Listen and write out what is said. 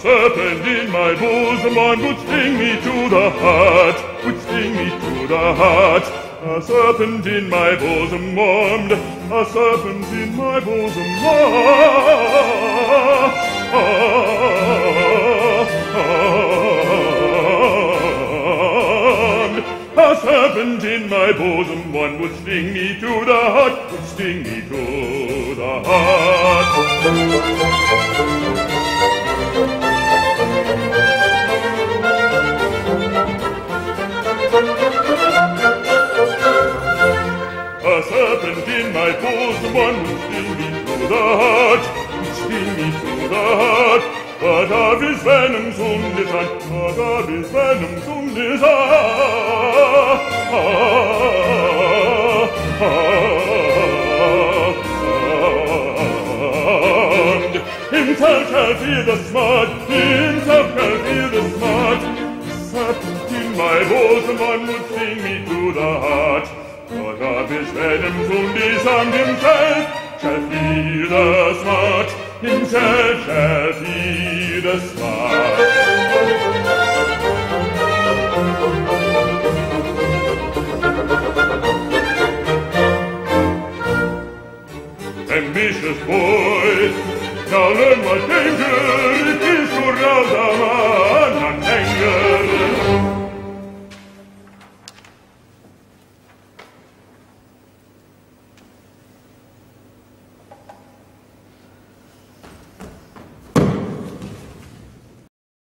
serpent in my bosom one would sting me to the heart, would sting me to the heart. A serpent in my bosom warmed, a serpent in my bosom warmed. A serpent in my bosom one would sting me to the heart, would sting me to the heart. Serpent in my bosom, one would sting me to the heart, would sting me to the heart. But of his venom soon design, er but of his venom soon design. Himself shall feel the smart, himself shall feel the smart. Serpent in my bosom, one would sting me to the heart. gab ich jedem Sundis an dem Chef, Chef jedes Matsch, im Chef, Chef jedes Matsch. Ambitious boy, now learn what danger is to rouse